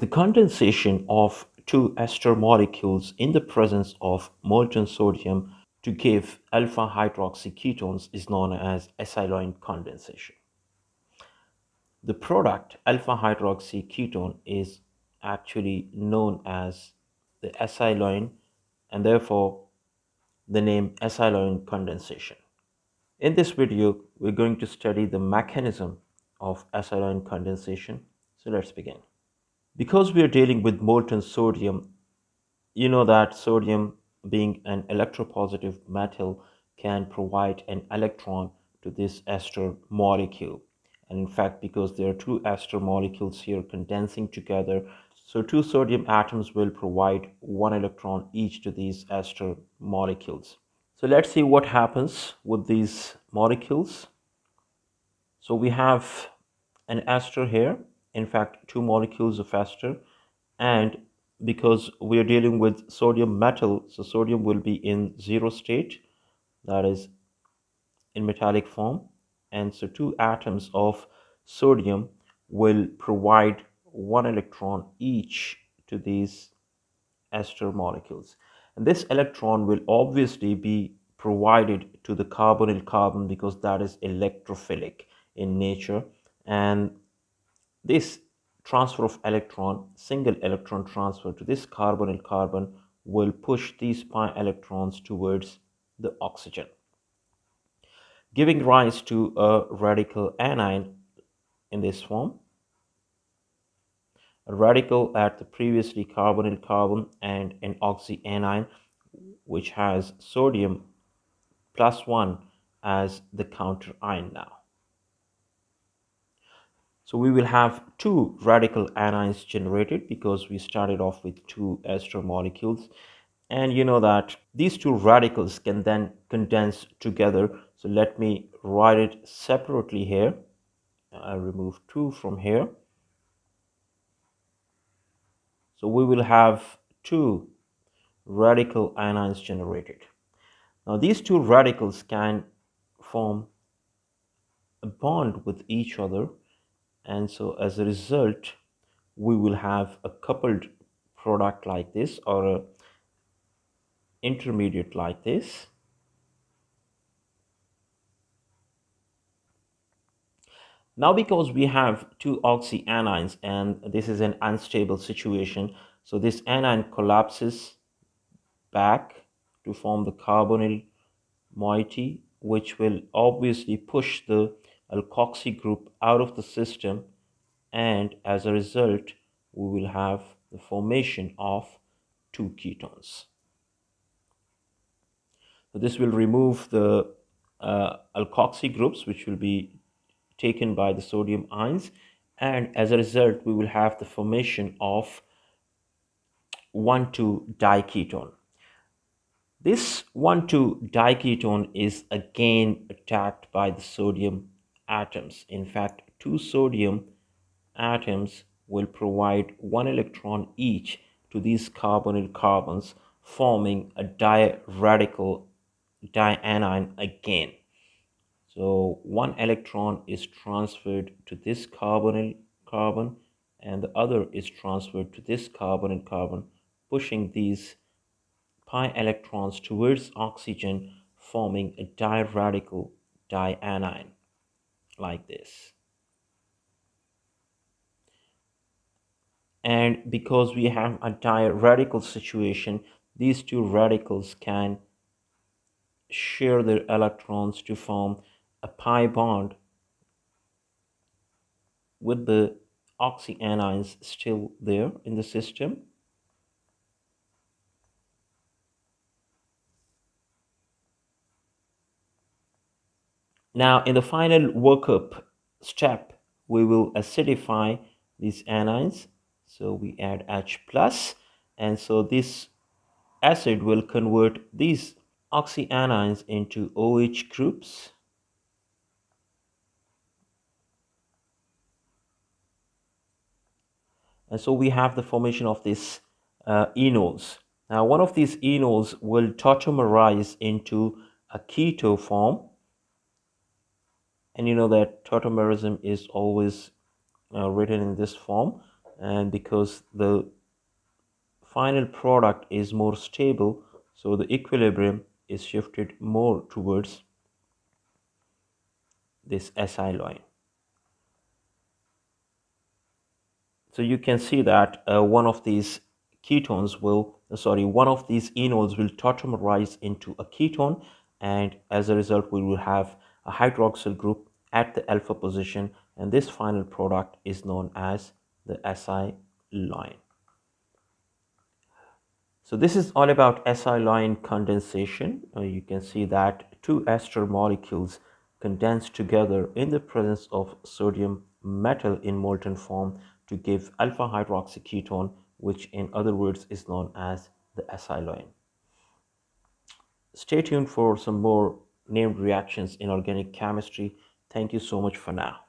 The condensation of two ester molecules in the presence of molten sodium to give alpha hydroxy ketones is known as acyloin condensation. The product alpha hydroxy ketone is actually known as the acyloin and therefore the name acyloin condensation. In this video, we're going to study the mechanism of acyloin condensation. So let's begin. Because we are dealing with molten sodium, you know that sodium being an electropositive metal can provide an electron to this ester molecule. And in fact, because there are two ester molecules here condensing together, so two sodium atoms will provide one electron each to these ester molecules. So let's see what happens with these molecules. So we have an ester here in fact two molecules of ester and because we are dealing with sodium metal so sodium will be in zero state that is in metallic form. And so two atoms of sodium will provide one electron each to these ester molecules. And this electron will obviously be provided to the carbonyl carbon because that is electrophilic in nature. And this transfer of electron, single electron transfer to this carbonyl carbon will push these pi electrons towards the oxygen, giving rise to a radical anion in this form. A radical at the previously carbonyl carbon and an oxyanion which has sodium plus 1 as the counter ion now. So we will have two radical anions generated because we started off with two ester molecules. And you know that these two radicals can then condense together. So let me write it separately here. I remove two from here. So we will have two radical anions generated. Now these two radicals can form a bond with each other and so as a result we will have a coupled product like this or a intermediate like this. Now because we have two oxyanions and this is an unstable situation so this anion collapses back to form the carbonyl moiety which will obviously push the alkoxy group out of the system and as a result we will have the formation of two ketones. So this will remove the uh, alkoxy groups which will be taken by the sodium ions and as a result we will have the formation of 1,2-diketone. This 1,2-diketone is again attacked by the sodium atoms. In fact, two sodium atoms will provide one electron each to these carbonyl carbons, forming a diradical dianion again. So one electron is transferred to this carbonyl carbon and the other is transferred to this carbonyl carbon, pushing these pi electrons towards oxygen, forming a diradical dianion like this. And because we have a diradical situation, these two radicals can share their electrons to form a pi bond with the oxyanions still there in the system. Now in the final workup step, we will acidify these anions. So we add H plus and so this acid will convert these oxyanions into OH groups. And so we have the formation of these uh, enols. Now one of these enols will tautomerize into a keto form and you know that tautomerism is always uh, written in this form and because the final product is more stable so the equilibrium is shifted more towards this acyloin. So you can see that uh, one of these ketones will, uh, sorry, one of these enols will tautomerize into a ketone and as a result we will have a hydroxyl group at the alpha position and this final product is known as the SI line. So this is all about acyloin condensation. Uh, you can see that two ester molecules condense together in the presence of sodium metal in molten form to give alpha hydroxy ketone, which in other words is known as the acyloin. Stay tuned for some more named reactions in organic chemistry. Thank you so much for now.